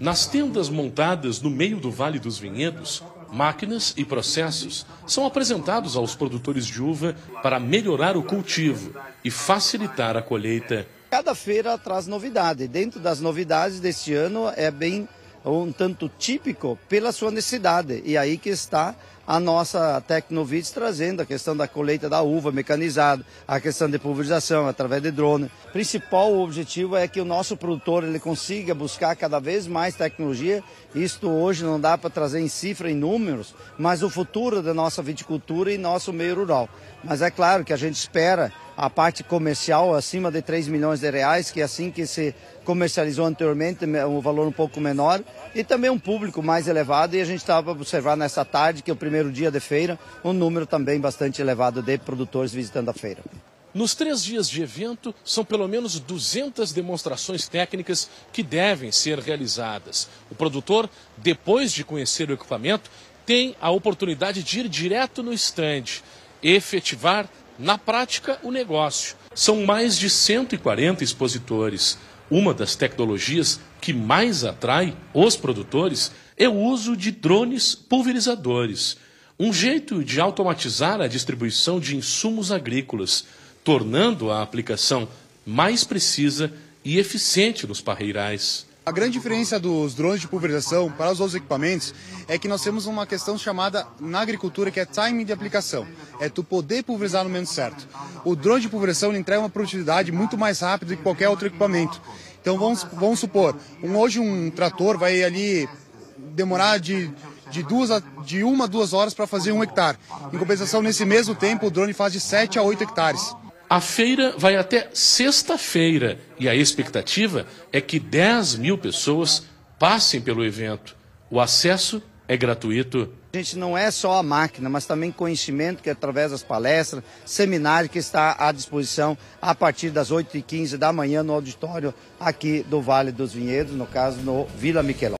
Nas tendas montadas no meio do Vale dos Vinhedos, máquinas e processos são apresentados aos produtores de uva para melhorar o cultivo e facilitar a colheita. Cada feira traz novidade. Dentro das novidades deste ano é bem um tanto típico pela sua necessidade. E aí que está a nossa Tecnovits trazendo a questão da colheita da uva mecanizada, a questão de pulverização através de drone. O principal objetivo é que o nosso produtor ele consiga buscar cada vez mais tecnologia. Isto hoje não dá para trazer em cifra, em números, mas o futuro da nossa viticultura e nosso meio rural. Mas é claro que a gente espera a parte comercial acima de 3 milhões de reais, que é assim que se comercializou anteriormente, um valor um pouco menor, e também um público mais elevado, e a gente estava observando nessa tarde, que é o primeiro dia de feira, um número também bastante elevado de produtores visitando a feira. Nos três dias de evento, são pelo menos 200 demonstrações técnicas que devem ser realizadas. O produtor, depois de conhecer o equipamento, tem a oportunidade de ir direto no estande, efetivar na prática o negócio. São mais de 140 expositores. Uma das tecnologias que mais atrai os produtores é o uso de drones pulverizadores, um jeito de automatizar a distribuição de insumos agrícolas, tornando a aplicação mais precisa e eficiente nos parreirais. A grande diferença dos drones de pulverização para os outros equipamentos é que nós temos uma questão chamada na agricultura que é timing de aplicação. É tu poder pulverizar no momento certo. O drone de pulverização entrega uma produtividade muito mais rápida que qualquer outro equipamento. Então vamos, vamos supor, um, hoje um trator vai ali demorar de, de, duas a, de uma a duas horas para fazer um hectare. Em compensação, nesse mesmo tempo, o drone faz de 7 a 8 hectares. A feira vai até sexta-feira e a expectativa é que 10 mil pessoas passem pelo evento. O acesso é gratuito. A gente não é só a máquina, mas também conhecimento que é através das palestras, seminário que está à disposição a partir das 8h15 da manhã no auditório aqui do Vale dos Vinhedos, no caso no Vila Miquelão.